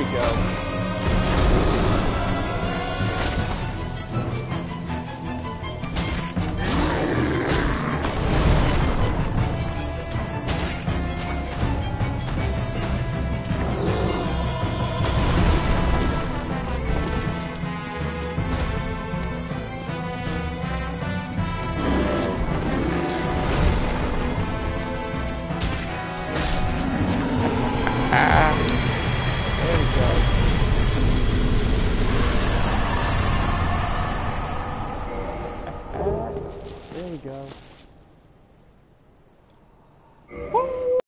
we go. There we go.